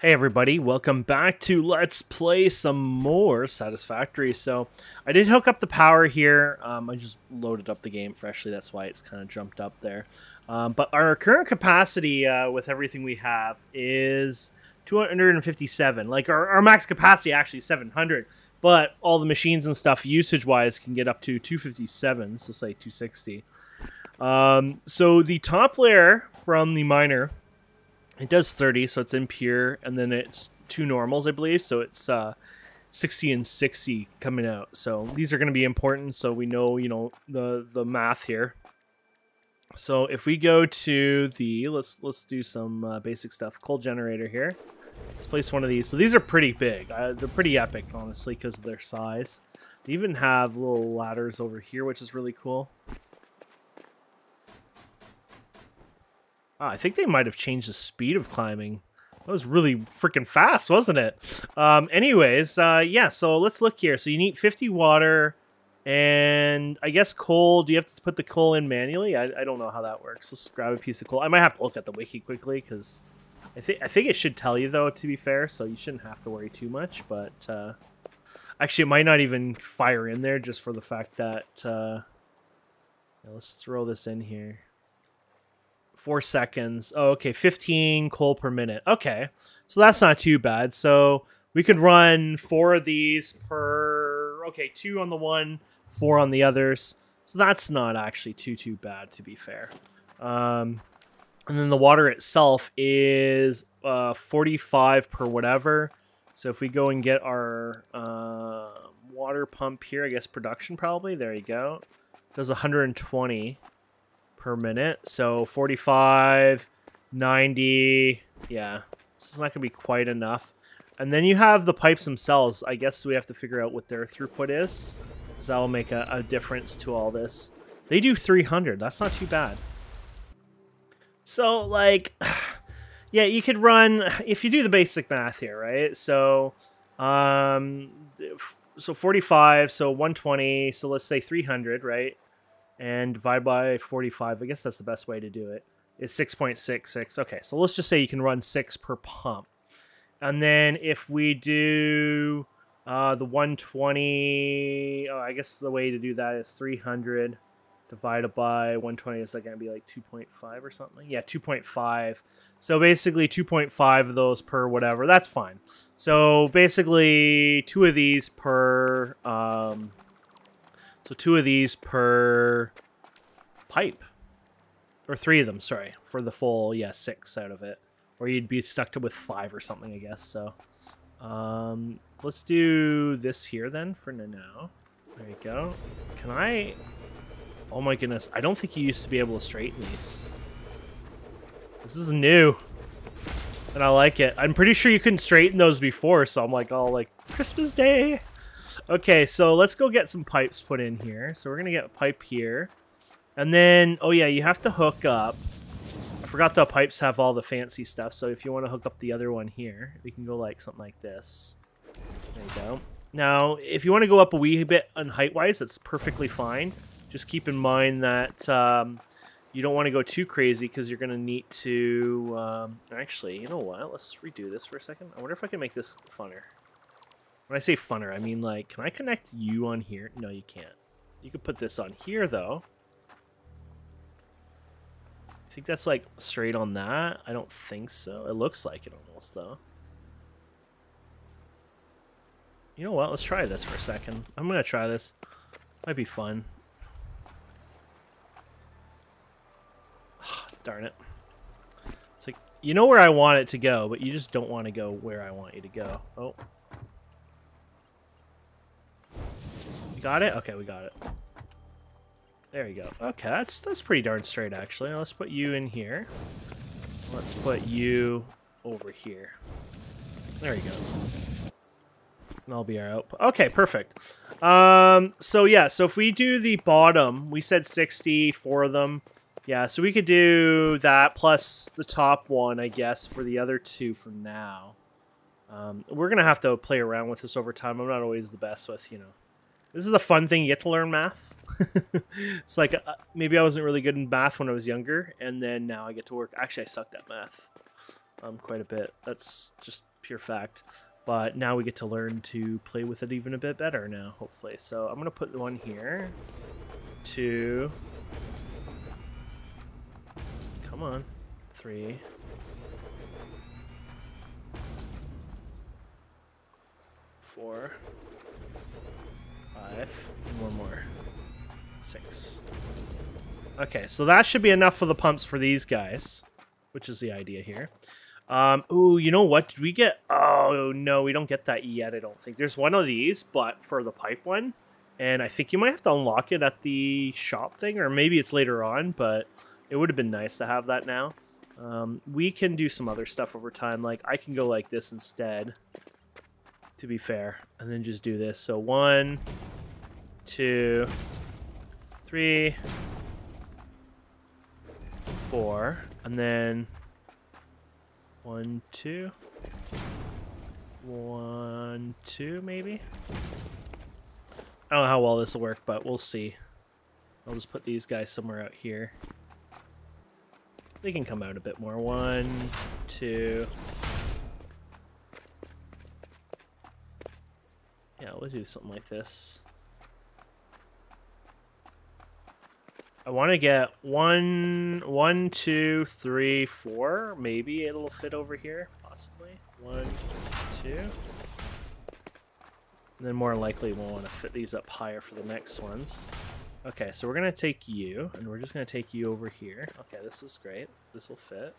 Hey everybody, welcome back to Let's Play some more Satisfactory. So, I did hook up the power here. Um, I just loaded up the game freshly, that's why it's kind of jumped up there. Um, but our current capacity uh, with everything we have is 257. Like, our, our max capacity actually is 700. But all the machines and stuff, usage-wise, can get up to 257, so say 260. Um, so the top layer from the miner it does 30, so it's impure, and then it's two normals, I believe. So it's uh, 60 and 60 coming out. So these are going to be important, so we know, you know, the the math here. So if we go to the let's let's do some uh, basic stuff. Coal generator here. Let's place one of these. So these are pretty big. Uh, they're pretty epic, honestly, because of their size. They even have little ladders over here, which is really cool. Oh, I think they might have changed the speed of climbing. That was really freaking fast, wasn't it? Um, anyways, uh, yeah, so let's look here. So you need 50 water and I guess coal. Do you have to put the coal in manually? I, I don't know how that works. Let's grab a piece of coal. I might have to look at the wiki quickly because I think I think it should tell you though. To be fair, so you shouldn't have to worry too much. But uh, actually, it might not even fire in there just for the fact that. Uh, yeah, let's throw this in here four seconds. Oh, okay, 15 coal per minute. Okay, so that's not too bad. So we could run four of these per. Okay, two on the one, four on the others. So that's not actually too too bad, to be fair. Um, and then the water itself is uh, 45 per whatever. So if we go and get our uh, water pump here, I guess production probably. There you go. Does 120 per minute. So 45, 90. Yeah, this is not going to be quite enough. And then you have the pipes themselves. I guess we have to figure out what their throughput is. Because that will make a, a difference to all this. They do 300. That's not too bad. So, like, yeah, you could run, if you do the basic math here, right? So, um, so 45, so 120, so let's say 300, right? And divide by 45. I guess that's the best way to do it. Is 6.66. Okay, so let's just say you can run six per pump. And then if we do uh, the 120, oh, I guess the way to do that is 300 divided by 120 is that going to be like 2.5 or something? Yeah, 2.5. So basically 2.5 of those per whatever. That's fine. So basically two of these per um, so two of these per pipe. Or three of them, sorry. For the full, yeah, six out of it. Or you'd be stuck to with five or something, I guess. So um, let's do this here then for now. There you go. Can I... Oh my goodness. I don't think you used to be able to straighten these. This is new. And I like it. I'm pretty sure you couldn't straighten those before, so I'm like, oh, like, Christmas Day. Okay, so let's go get some pipes put in here. So we're going to get a pipe here. And then, oh yeah, you have to hook up. I forgot the pipes have all the fancy stuff. So if you want to hook up the other one here, we can go like something like this. There you go. Now, if you want to go up a wee bit on height-wise, that's perfectly fine. Just keep in mind that um, you don't want to go too crazy because you're going to need to... Um, actually, you know what? Let's redo this for a second. I wonder if I can make this funner. When I say funner, I mean like, can I connect you on here? No, you can't. You could put this on here though. I think that's like straight on that. I don't think so. It looks like it almost though. You know what? Let's try this for a second. I'm gonna try this. Might be fun. Ah, darn it. It's like, you know where I want it to go, but you just don't want to go where I want you to go. Oh. Got it? Okay, we got it. There you go. Okay, that's that's pretty darn straight, actually. Let's put you in here. Let's put you over here. There you go. And that'll be our output. Okay, perfect. Um, so yeah, so if we do the bottom, we said 60 for them. Yeah, so we could do that plus the top one, I guess, for the other two for now. Um, we're going to have to play around with this over time. I'm not always the best with, you know, this is the fun thing. You get to learn math. it's like uh, maybe I wasn't really good in math when I was younger, and then now I get to work. Actually, I sucked at math um, quite a bit. That's just pure fact. But now we get to learn to play with it even a bit better now, hopefully. So I'm going to put one here. Two. Come on. Three. Four. Five. One more. Six. Okay, so that should be enough for the pumps for these guys, which is the idea here. Um, ooh, you know what? Did we get... Oh, no, we don't get that yet, I don't think. There's one of these, but for the pipe one. And I think you might have to unlock it at the shop thing, or maybe it's later on, but it would have been nice to have that now. Um, we can do some other stuff over time. Like, I can go like this instead, to be fair, and then just do this. So one, two, three, four, and then one, two, one, two, maybe? I don't know how well this will work, but we'll see. I'll just put these guys somewhere out here. They can come out a bit more. One, two. Yeah, we'll do something like this. I want to get one, one, two, three, four. Maybe it'll fit over here, possibly. One, two. And then more likely we'll want to fit these up higher for the next ones. Okay, so we're going to take you, and we're just going to take you over here. Okay, this is great. This will fit.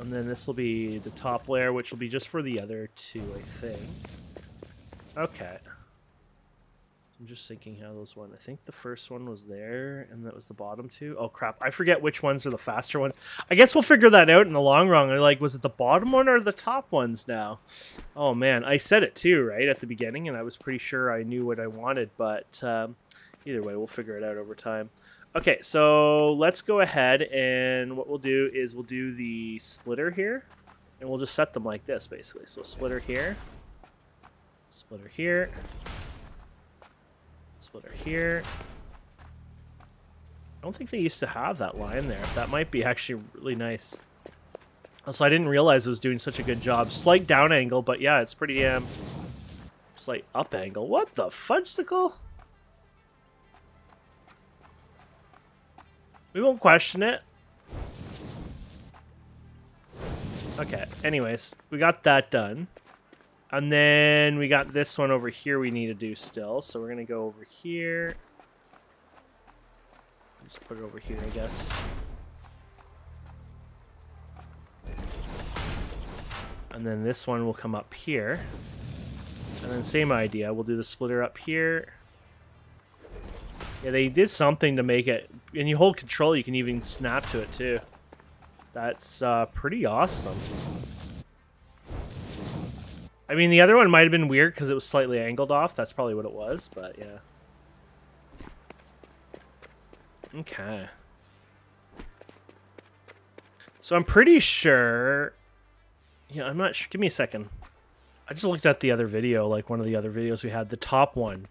And then this will be the top layer, which will be just for the other two, I think. Okay. I'm just thinking how those went. I think the first one was there, and that was the bottom two. Oh crap! I forget which ones are the faster ones. I guess we'll figure that out in the long run. Like, was it the bottom one or the top ones now? Oh man, I said it too, right at the beginning, and I was pretty sure I knew what I wanted. But um, either way, we'll figure it out over time. Okay, so let's go ahead, and what we'll do is we'll do the splitter here, and we'll just set them like this, basically. So splitter here, splitter here splitter here. I don't think they used to have that line there. That might be actually really nice. Also, I didn't realize it was doing such a good job. Slight down angle, but yeah, it's pretty um, slight up angle. What the fudgesicle? We won't question it. Okay, anyways, we got that done. And then we got this one over here we need to do still. So we're going to go over here. Just put it over here, I guess. And then this one will come up here. And then same idea. We'll do the splitter up here. Yeah, they did something to make it... And you hold control, you can even snap to it, too. That's uh, pretty awesome. I mean, the other one might have been weird because it was slightly angled off. That's probably what it was, but yeah. Okay. So I'm pretty sure... Yeah, I'm not sure. Give me a second. I just looked at the other video, like one of the other videos we had. The top one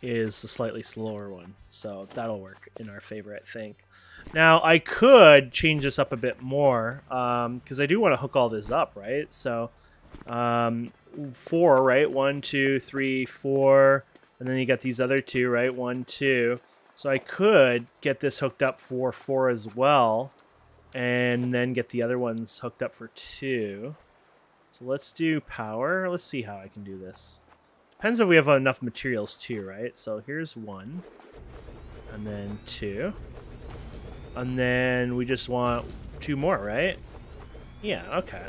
is the slightly slower one. So that'll work in our favor, I think. Now, I could change this up a bit more because um, I do want to hook all this up, right? So um, four, right? One, two, three, four. And then you got these other two, right? One, two. So I could get this hooked up for four as well. And then get the other ones hooked up for two. So let's do power. Let's see how I can do this. Depends if we have enough materials too, right? So here's one. And then two. And then we just want two more, right? Yeah, okay.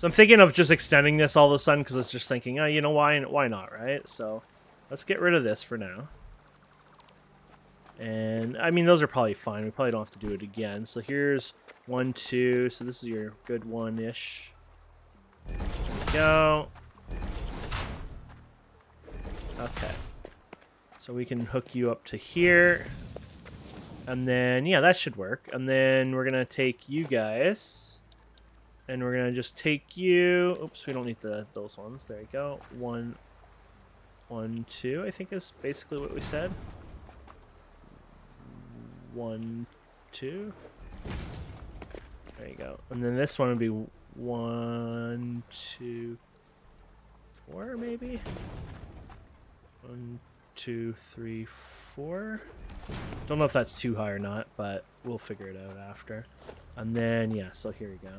So I'm thinking of just extending this all of a sudden because I was just thinking, oh, you know, why, why not, right? So let's get rid of this for now. And, I mean, those are probably fine. We probably don't have to do it again. So here's one, two. So this is your good one-ish. Go. Okay. So we can hook you up to here. And then, yeah, that should work. And then we're going to take you guys and we're gonna just take you. Oops, we don't need the those ones. There you go. One, one, two. I think is basically what we said. One, two. There you go. And then this one would be one, two, four, maybe? One, two, three, four. Don't know if that's too high or not, but we'll figure it out after. And then, yeah, so here we go.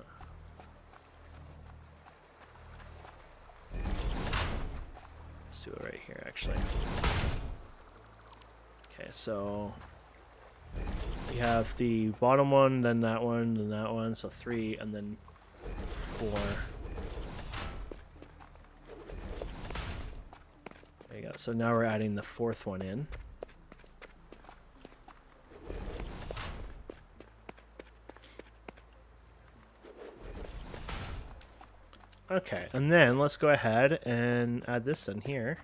Do it right here, actually. Okay, so we have the bottom one, then that one, then that one, so three, and then four. There you go. So now we're adding the fourth one in. Okay, and then let's go ahead and add this in here.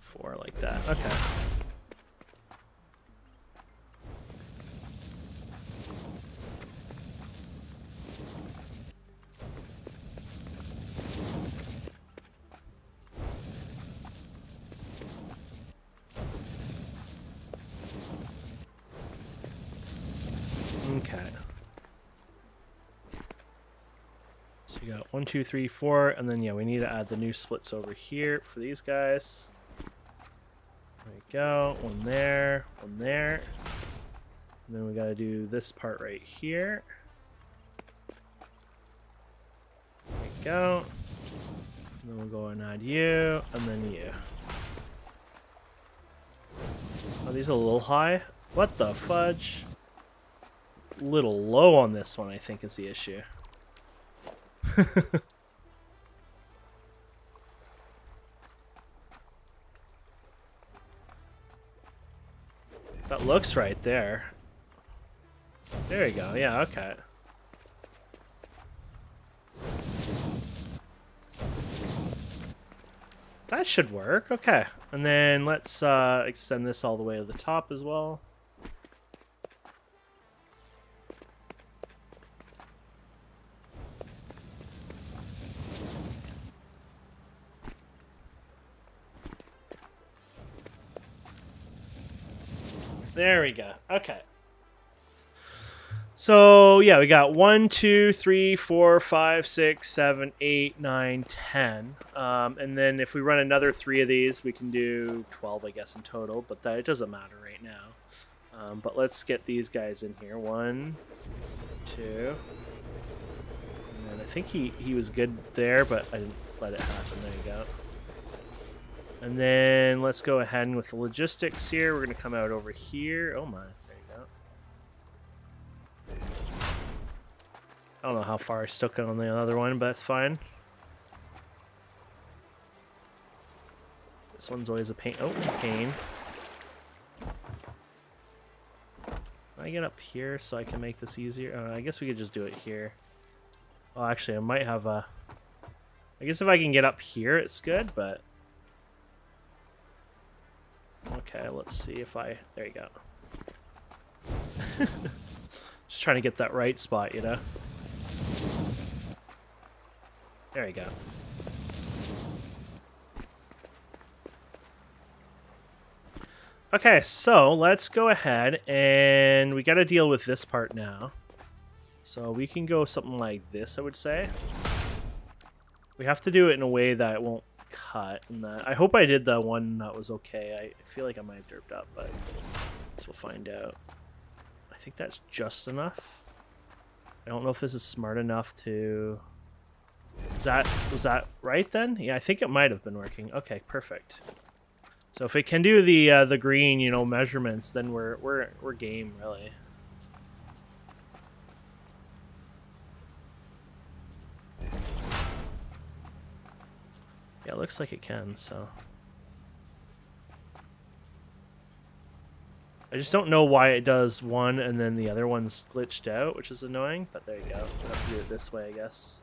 Four like that. Okay. So you got one, two, three, four, and then yeah, we need to add the new splits over here for these guys. There we go. One there, one there. And then we gotta do this part right here. There we go. And then we'll go and add you, and then you. Are these a little high? What the fudge? little low on this one, I think, is the issue. that looks right there. There you go. Yeah, okay. That should work. Okay. And then let's uh, extend this all the way to the top as well. There we go. Okay. So yeah, we got one, two, three, four, five, six, seven, eight, nine, ten, um, and then if we run another three of these, we can do twelve, I guess, in total. But that it doesn't matter right now. Um, but let's get these guys in here. One, two, and I think he he was good there, but I didn't let it happen. There you go. And then let's go ahead and with the logistics here, we're going to come out over here. Oh my, there you go. I don't know how far I stuck on the other one, but that's fine. This one's always a pain. Oh, pain. Can I get up here so I can make this easier? Uh, I guess we could just do it here. Well, actually, I might have a... I guess if I can get up here, it's good, but... Okay, let's see if I... There you go. Just trying to get that right spot, you know? There you go. Okay, so let's go ahead and we got to deal with this part now. So we can go something like this, I would say. We have to do it in a way that won't cut. And that. I hope I did the one that was okay. I feel like I might have derped up, but guess we'll find out. I think that's just enough. I don't know if this is smart enough to... Is that, was that right then? Yeah, I think it might have been working. Okay, perfect. So if it can do the uh, the green, you know, measurements, then we're we're we're game really. Yeah, it looks like it can, so. I just don't know why it does one and then the other one's glitched out, which is annoying, but there you go. We'll do it this way, I guess.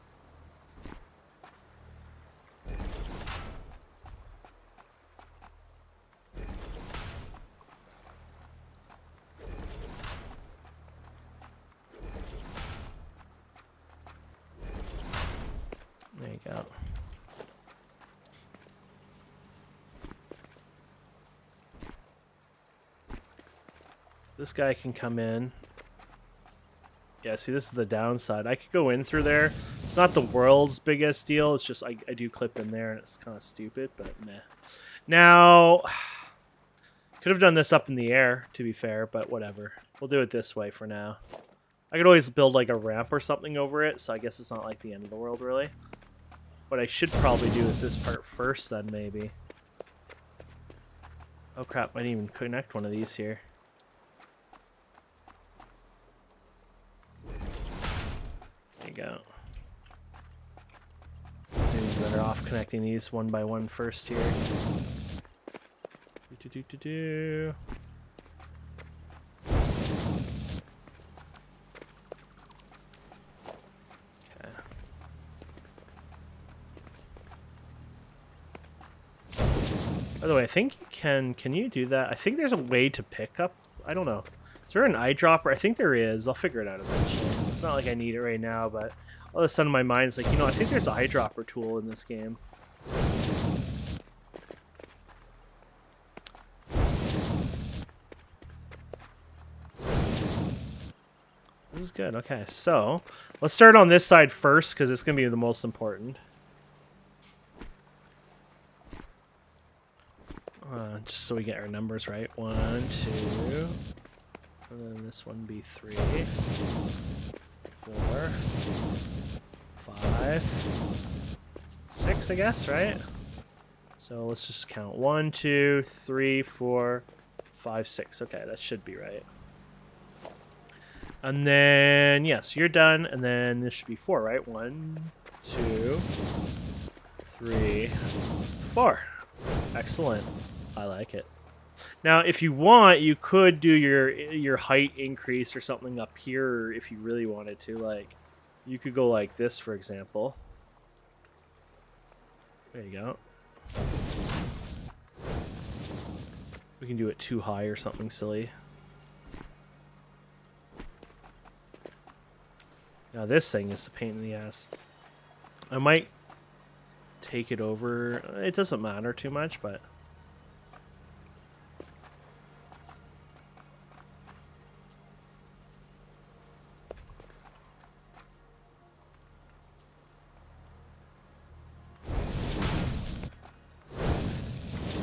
There you go. This guy can come in. Yeah, see, this is the downside. I could go in through there. It's not the world's biggest deal. It's just I, I do clip in there, and it's kind of stupid, but meh. Now, could have done this up in the air, to be fair, but whatever. We'll do it this way for now. I could always build like a ramp or something over it, so I guess it's not like the end of the world, really. What I should probably do is this part first, then, maybe. Oh crap, I didn't even connect one of these here. There you go. Maybe better off connecting these one by one first here. Do, do, do, do. Okay. By the way, I think you can. Can you do that? I think there's a way to pick up. I don't know. Is there an eyedropper? I think there is. I'll figure it out eventually. It's not like I need it right now, but all of a sudden my mind's like, you know, I think there's an eyedropper tool in this game. This is good. Okay, so let's start on this side first because it's going to be the most important. Uh, just so we get our numbers right. One, two, and then this one be three, four, five, six, I guess, right? So let's just count. One, two, three, four, five, six. Okay, that should be right. And then, yes, you're done. And then this should be four, right? One, two, three, four. Excellent. I like it. Now, if you want, you could do your your height increase or something up here if you really wanted to. Like, you could go like this, for example. There you go. We can do it too high or something silly. Now this thing is a pain in the ass. I might take it over. It doesn't matter too much, but...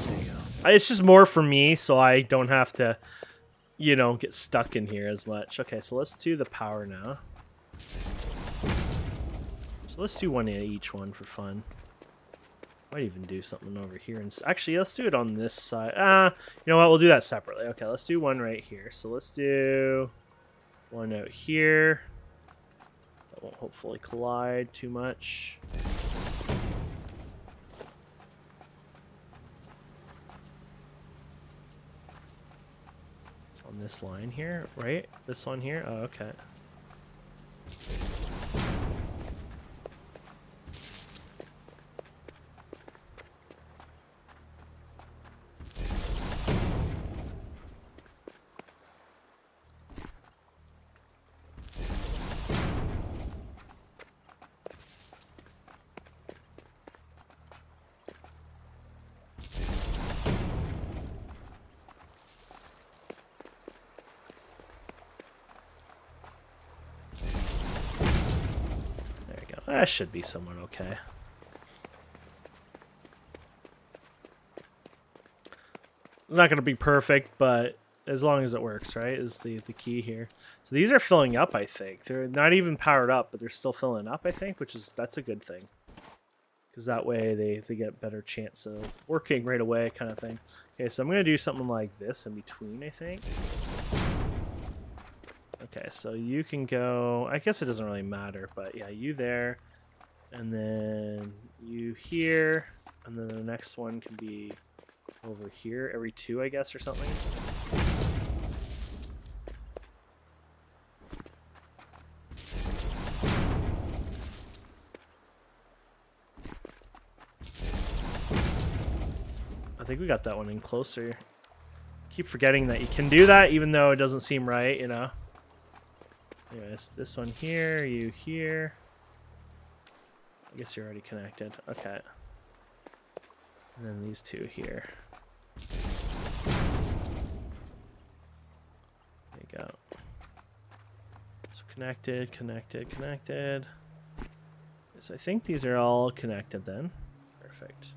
There you go. It's just more for me, so I don't have to, you know, get stuck in here as much. Okay, so let's do the power now. So let's do one in each one for fun. Might even do something over here. And actually, let's do it on this side. Ah, you know what? We'll do that separately. Okay, let's do one right here. So let's do one out here. That won't hopefully collide too much. This line here, right? This one here? Oh, okay. That should be somewhat okay. It's not going to be perfect, but as long as it works, right, is the, the key here. So these are filling up, I think. They're not even powered up, but they're still filling up, I think, which is, that's a good thing. Because that way they, they get better chance of working right away kind of thing. Okay, so I'm going to do something like this in between, I think. Okay, so you can go... I guess it doesn't really matter, but yeah, you there. And then you here. And then the next one can be over here every two, I guess, or something. I think we got that one in closer. Keep forgetting that you can do that even though it doesn't seem right, you know. Anyways, this one here, you here. Guess you're already connected. Okay. And then these two here. we go. So connected, connected, connected. So I think these are all connected then. Perfect.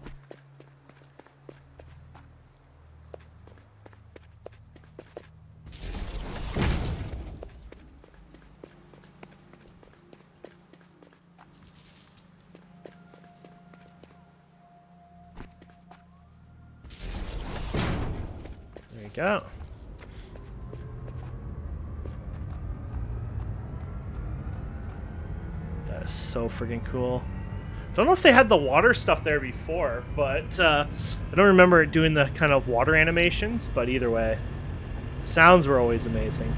Go. That is so freaking cool. Don't know if they had the water stuff there before, but uh, I don't remember doing the kind of water animations, but either way. Sounds were always amazing.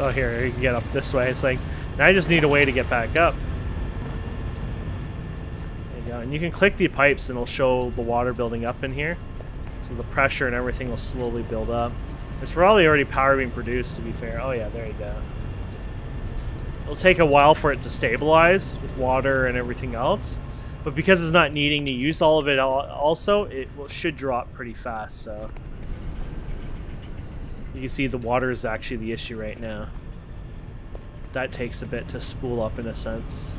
Oh, here, you can get up this way. It's like, I just need a way to get back up. There you go. And you can click the pipes and it'll show the water building up in here. So the pressure and everything will slowly build up. There's probably already power being produced, to be fair. Oh, yeah, there you go. It'll take a while for it to stabilize with water and everything else. But because it's not needing to use all of it also, it should drop pretty fast, so... You can see the water is actually the issue right now. That takes a bit to spool up in a sense.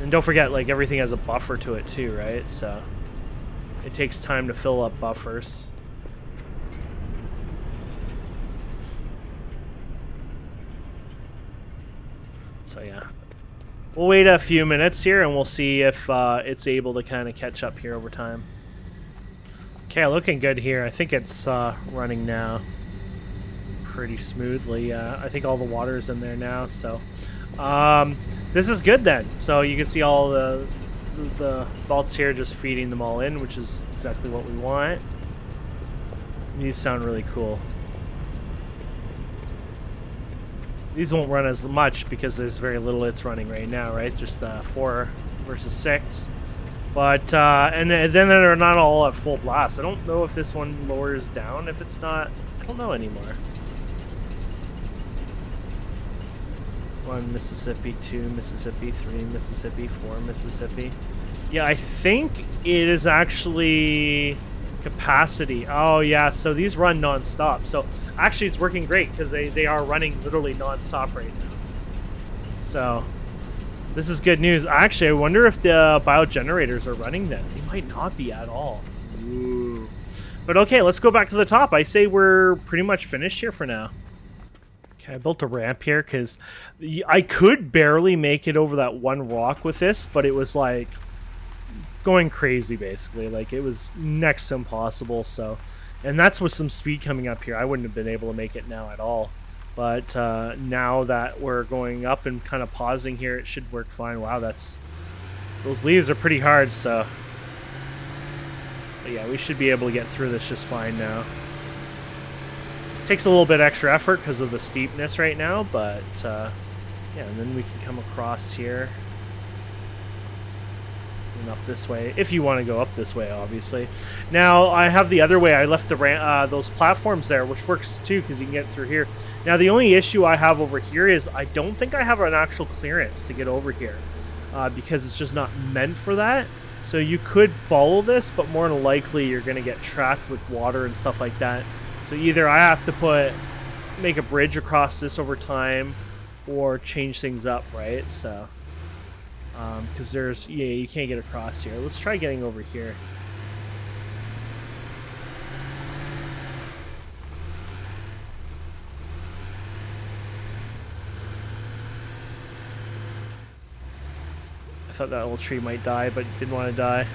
And don't forget, like, everything has a buffer to it too, right? So, it takes time to fill up buffers. So, yeah. We'll wait a few minutes here and we'll see if uh, it's able to kind of catch up here over time. Okay, looking good here. I think it's uh, running now pretty smoothly. Uh, I think all the water is in there now, so um, this is good then. So you can see all the the bolts here just feeding them all in, which is exactly what we want. These sound really cool. These won't run as much because there's very little it's running right now, right? Just uh, four versus six. But, uh, and then they're not all at full blast. I don't know if this one lowers down if it's not. I don't know anymore. One Mississippi, two Mississippi, three Mississippi, four Mississippi. Yeah, I think it is actually capacity. Oh yeah, so these run non-stop. So actually it's working great because they, they are running literally non-stop right now. So this is good news. Actually, I wonder if the biogenerators are running then. They might not be at all. Ooh. But okay, let's go back to the top. I say we're pretty much finished here for now. Okay, I built a ramp here because I could barely make it over that one rock with this, but it was like going crazy basically. Like it was next to impossible. So, and that's with some speed coming up here. I wouldn't have been able to make it now at all. But uh, now that we're going up and kind of pausing here, it should work fine. Wow, that's those leaves are pretty hard. So, but yeah, we should be able to get through this just fine now. Takes a little bit extra effort because of the steepness right now, but uh, yeah, and then we can come across here and up this way if you want to go up this way obviously. Now i have the other way i left the uh, those platforms there which works too because you can get through here. Now the only issue i have over here is i don't think i have an actual clearance to get over here uh, because it's just not meant for that. So you could follow this but more than likely you're going to get trapped with water and stuff like that. So either i have to put make a bridge across this over time or change things up right? So because um, there's yeah you can't get across here. Let's try getting over here. I thought that little tree might die but didn't want to die.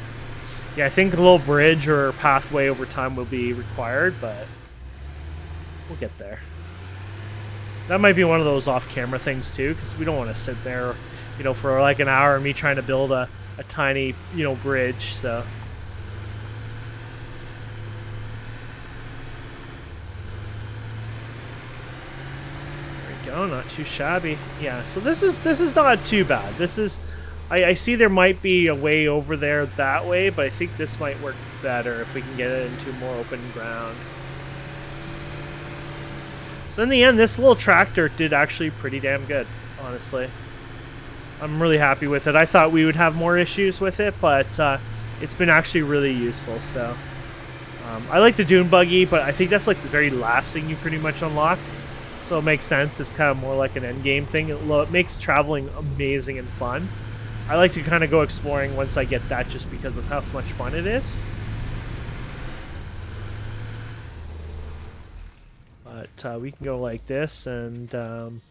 Yeah I think a little bridge or pathway over time will be required but we'll get there. That might be one of those off-camera things too because we don't want to sit there you know, for like an hour, me trying to build a, a tiny, you know, bridge, so. There we go, not too shabby. Yeah, so this is this is not too bad. This is I, I see there might be a way over there that way, but I think this might work better if we can get it into more open ground. So in the end, this little tractor did actually pretty damn good, honestly. I'm really happy with it. I thought we would have more issues with it, but uh, it's been actually really useful, so... Um, I like the dune buggy, but I think that's like the very last thing you pretty much unlock. So it makes sense. It's kind of more like an end game thing. It, it makes traveling amazing and fun. I like to kind of go exploring once I get that just because of how much fun it is. But uh, we can go like this and um,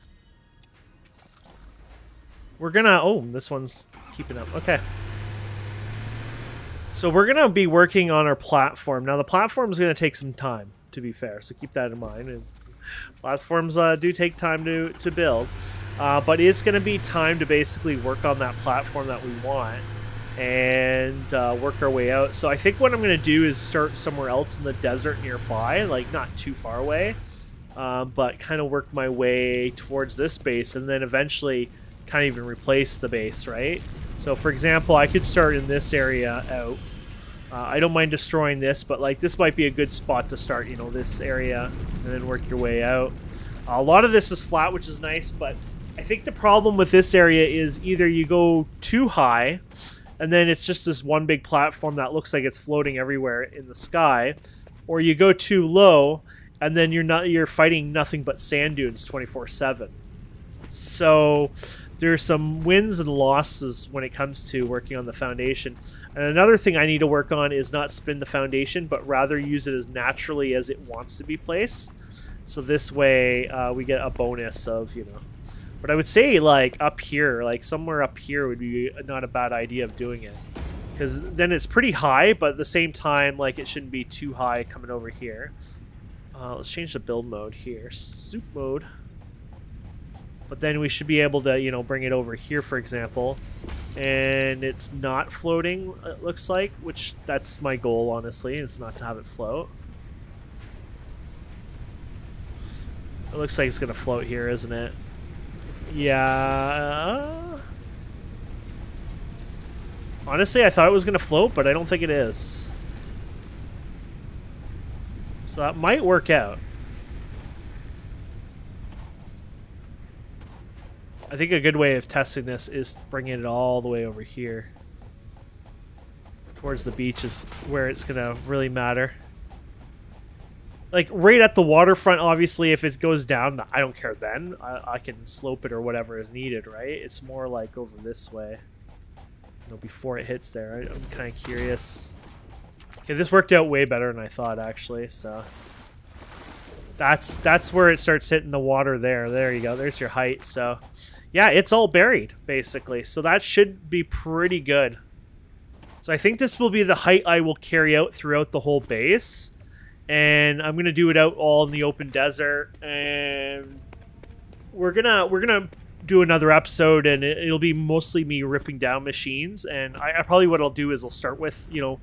we're gonna, oh, this one's keeping up. Okay. So we're going to be working on our platform. Now the platform is going to take some time, to be fair, so keep that in mind. And platforms uh, do take time to, to build. Uh, but it's going to be time to basically work on that platform that we want and uh, work our way out. So I think what I'm going to do is start somewhere else in the desert nearby, like not too far away, um, but kind of work my way towards this base and then eventually kind of even replace the base, right? So for example, I could start in this area out. Uh, I don't mind destroying this, but like this might be a good spot to start, you know, this area and then work your way out. A lot of this is flat, which is nice, but I think the problem with this area is either you go too high, and then it's just this one big platform that looks like it's floating everywhere in the sky, or you go too low, and then you're not you're fighting nothing but sand dunes 24/7. So there's some wins and losses when it comes to working on the foundation. And another thing I need to work on is not spin the foundation, but rather use it as naturally as it wants to be placed. So this way uh, we get a bonus of, you know, but I would say like up here, like somewhere up here would be not a bad idea of doing it. Because then it's pretty high, but at the same time, like it shouldn't be too high coming over here. Uh, let's change the build mode here. Zoop mode. But then we should be able to, you know, bring it over here, for example. And it's not floating, it looks like, which that's my goal, honestly, is not to have it float. It looks like it's going to float here, isn't it? Yeah. Honestly, I thought it was going to float, but I don't think it is. So that might work out. I think a good way of testing this is bringing it all the way over here. Towards the beach is where it's going to really matter. Like right at the waterfront obviously if it goes down i don't care then. I, I, can slope it or whatever is needed right? It's more like over this way. You know before it hits there. I, i'm kind of curious. Okay this worked out way better than i thought actually so that's that's where it starts hitting the water there. There you go. There's your height. So yeah it's all buried basically. So that should be pretty good. So i think this will be the height i will carry out throughout the whole base. And I'm gonna do it out all in the open desert, and we're gonna we're gonna do another episode, and it, will be mostly me ripping down machines, and I, I, probably what I'll do is I'll start with you know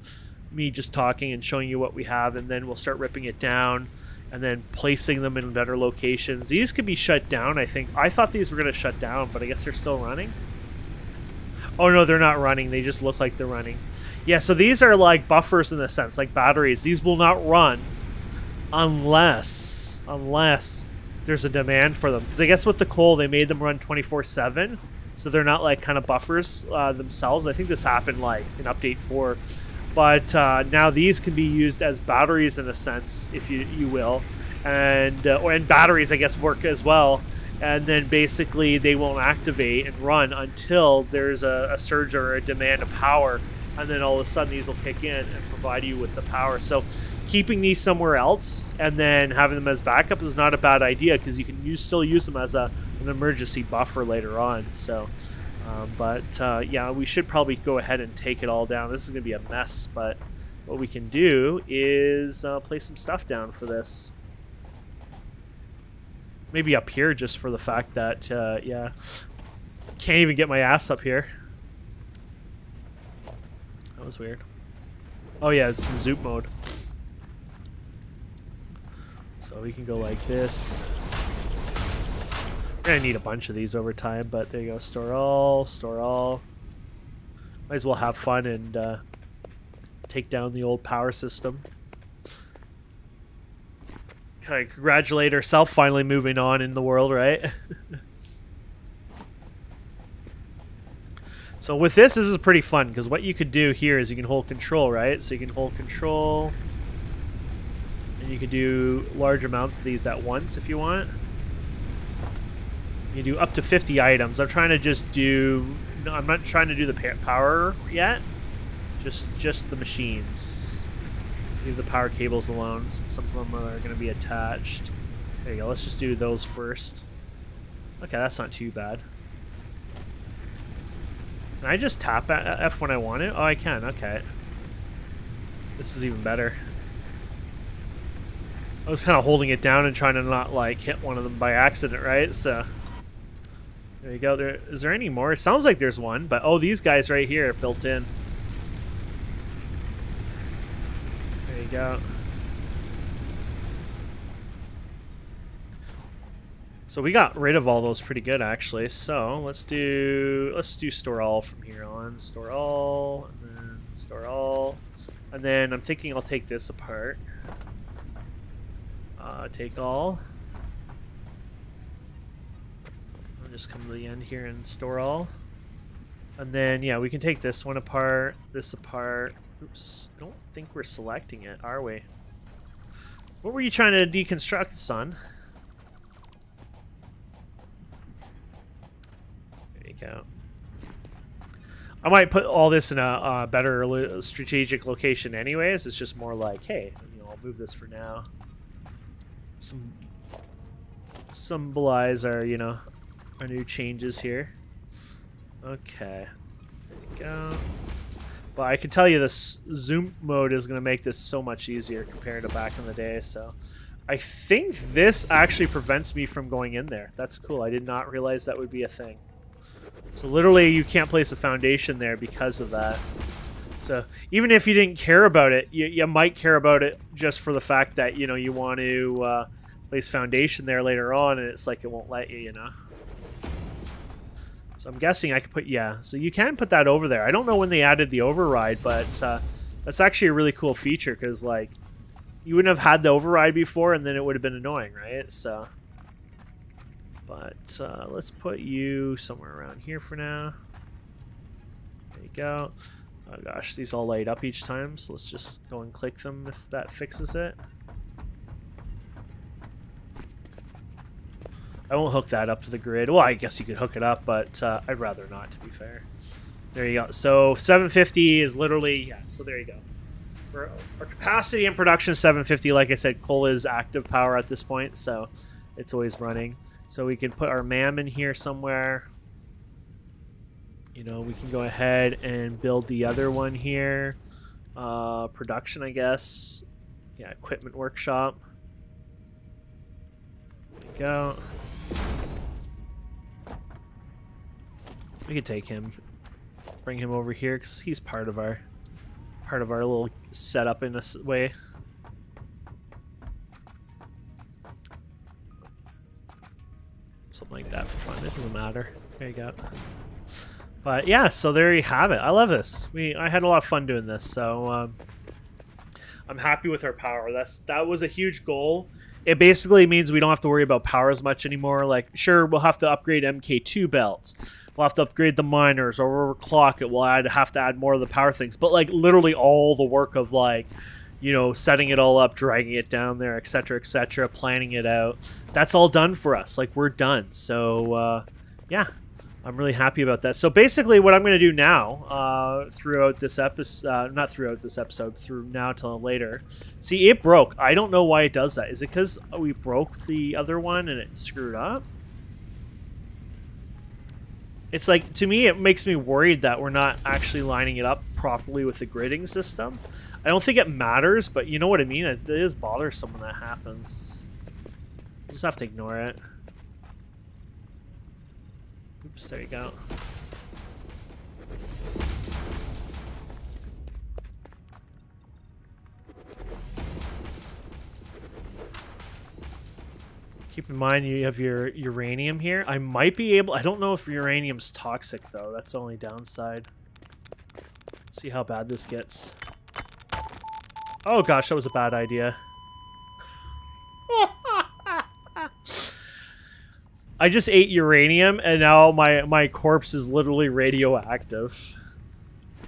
me just talking and showing you what we have, and then we'll start ripping it down. And then placing them in better locations. These could be shut down, I think. I thought these were going to shut down, but I guess they're still running. Oh, no, they're not running. They just look like they're running. Yeah, so these are like buffers in a sense, like batteries. These will not run unless unless there's a demand for them. Because I guess with the coal, they made them run 24/7, so they're not like kind of buffers uh, themselves. I think this happened like in update four, but uh, now these can be used as batteries in a sense, if you you will, and uh, or and batteries I guess work as well. And then basically they won't activate and run until there's a, a surge or a demand of power and then all of a sudden these will kick in and provide you with the power. So keeping these somewhere else and then having them as backup is not a bad idea because you can use, still use them as a, an emergency buffer later on. So, um, but uh, yeah, we should probably go ahead and take it all down. This is going to be a mess, but what we can do is uh, place some stuff down for this. Maybe up here just for the fact that, uh, yeah, can't even get my ass up here. That was weird. Oh yeah, it's in Zoop mode. So we can go like this. We're gonna need a bunch of these over time, but there you go. Store all, store all. Might as well have fun and uh, take down the old power system. Kind of congratulate herself finally moving on in the world, right? so with this, this is pretty fun because what you could do here is you can hold control, right? So you can hold control and you can do large amounts of these at once if you want. You do up to 50 items. I'm trying to just do... No, I'm not trying to do the power yet. Just, just the machines. Leave the power cables alone. Some of them are going to be attached. There you go. Let's just do those first. Okay, that's not too bad. Can I just tap F when I want it? Oh, I can. Okay. This is even better. I was kind of holding it down and trying to not, like, hit one of them by accident, right? So... There you go. There, is there any more? It sounds like there's one, but... Oh, these guys right here are built in. There you go. So we got rid of all those pretty good actually. So let's do let's do store all from here on. Store all and then store all. And then I'm thinking I'll take this apart. Uh, take all. I'll just come to the end here and store all. And then yeah, we can take this one apart, this apart, Oops. I don't think we're selecting it, are we? What were you trying to deconstruct, son? There you go. I might put all this in a, better strategic location anyways. It's just more like, hey, you know, I'll move this for now. Some symbolize are, you know, our new changes here. Okay. Go. But I can tell you this Zoop mode is going to make this so much easier compared to back in the day. So I think this actually prevents me from going in there. That's cool. I did not realize that would be a thing. So literally you can't place a foundation there because of that. So even if you didn't care about it, you, you might care about it just for the fact that, you know, you want to uh, place foundation there later on and it's like it won't let you, you know. So I'm guessing I could put, yeah, so you can put that over there. I don't know when they added the override, but uh, that's actually a really cool feature because, like, you wouldn't have had the override before and then it would have been annoying, right? So, but uh, let's put you somewhere around here for now. There you go. Oh gosh, these all light up each time, so let's just go and click them if that fixes it. I won't hook that up to the grid. Well, I guess you could hook it up, but uh, I'd rather not, to be fair. There you go. So 750 is literally, yeah, so there you go. For our capacity and production 750, like I said, coal is active power at this point, so it's always running. So we can put our MAM in here somewhere. You know, we can go ahead and build the other one here. Uh, production, I guess. Yeah, equipment workshop. There we go. We could take him, bring him over here because he's part of our part of our little setup in a way. Something like that for fun. It doesn't matter. There you go. But yeah, so there you have it. I love this. We I had a lot of fun doing this, so um, I'm happy with our power. That's that was a huge goal it basically means we don't have to worry about power as much anymore. Like, sure, we'll have to upgrade MK2 belts. We'll have to upgrade the miners or overclock it. We'll add, have to add more of the power things. But, like, literally all the work of, like, you know, setting it all up, dragging it down there, etc., etc., planning it out, that's all done for us. Like, we're done. So, uh, yeah, I'm really happy about that. So basically, what I'm going to do now, uh, throughout this episode, uh, not throughout this episode, through now till later. See, it broke. I don't know why it does that. Is it because we broke the other one and it screwed up? It's like to me, it makes me worried that we're not actually lining it up properly with the gridding system. I don't think it matters, but you know what I mean. It, it is bothersome when that happens. You just have to ignore it. Oops, there you go. Keep in mind you have your uranium here. I might be able... I don't know if uranium's toxic, though. That's the only downside. see how bad this gets. Oh gosh, that was a bad idea. I just ate uranium and now my, my corpse is literally radioactive.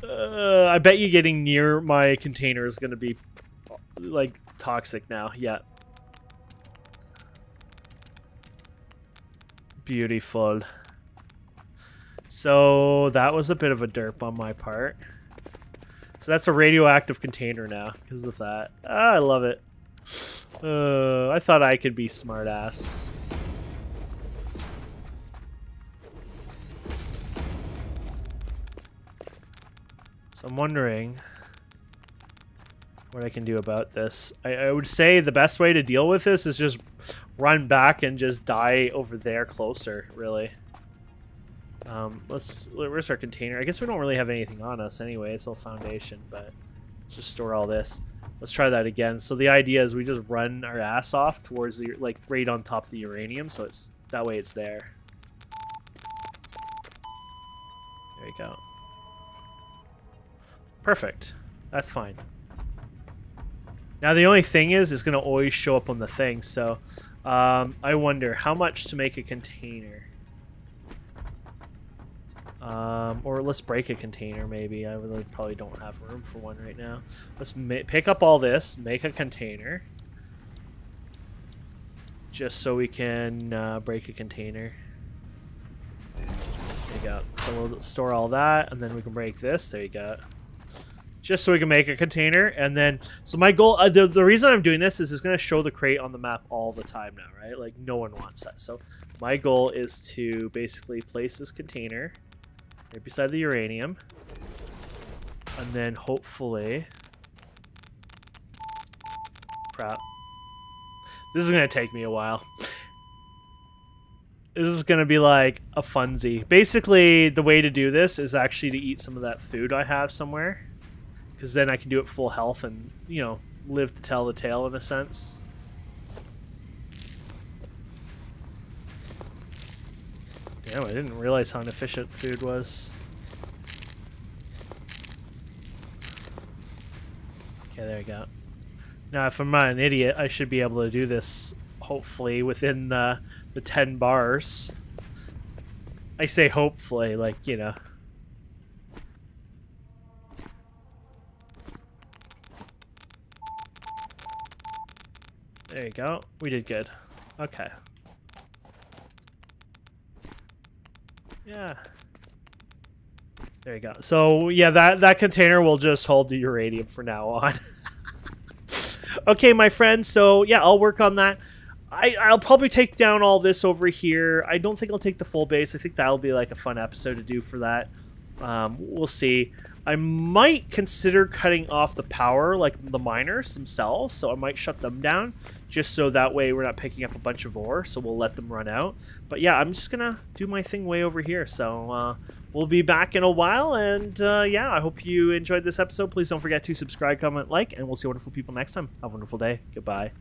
Uh, I bet you getting near my container is going to be like toxic now. Yeah. Beautiful. So that was a bit of a derp on my part. So that's a radioactive container now because of that. Ah, I love it. Uh, I thought I could be smartass. So I'm wondering what I can do about this. I, I would say the best way to deal with this is just run back and just die over there closer, really. Um, let's, where's our container? I guess we don't really have anything on us anyway. It's all foundation, but let's just store all this. Let's try that again. So the idea is we just run our ass off towards the, like, right on top of the uranium, so it's, that way it's there. There we go. Perfect. That's fine. Now the only thing is, it's going to always show up on the thing, so um, I wonder how much to make a container. Um, or let's break a container, maybe. I really probably don't have room for one right now. Let's pick up all this, make a container. Just so we can uh, break a container. There you go. So we'll store all that, and then we can break this. There you go just so we can make a container. And then, so my goal, uh, the, the reason I'm doing this is it's going to show the crate on the map all the time now, right? Like, no one wants that. So my goal is to basically place this container right beside the uranium. And then hopefully... Crap. This is going to take me a while. This is going to be like a funsy. Basically, the way to do this is actually to eat some of that food I have somewhere because then I can do it full health and you know live to tell the tale in a sense. Damn, I didn't realize how inefficient food was. Okay, there we go. Now, if I'm not an idiot, I should be able to do this, hopefully, within the, the 10 bars. I say hopefully, like, you know. There you go. We did good. Okay. Yeah. There you go. So, yeah, that, that container will just hold the uranium for now on. okay, my friends. So, yeah, I'll work on that. I, I'll probably take down all this over here. I don't think I'll take the full base. I think that'll be like a fun episode to do for that. Um, we'll see. I might consider cutting off the power, like the miners themselves, so I might shut them down, just so that way we're not picking up a bunch of ore, so we'll let them run out. But yeah, I'm just gonna do my thing way over here, so uh, we'll be back in a while, and uh, yeah, I hope you enjoyed this episode. Please don't forget to subscribe, comment, like, and we'll see wonderful people next time. Have a wonderful day. Goodbye.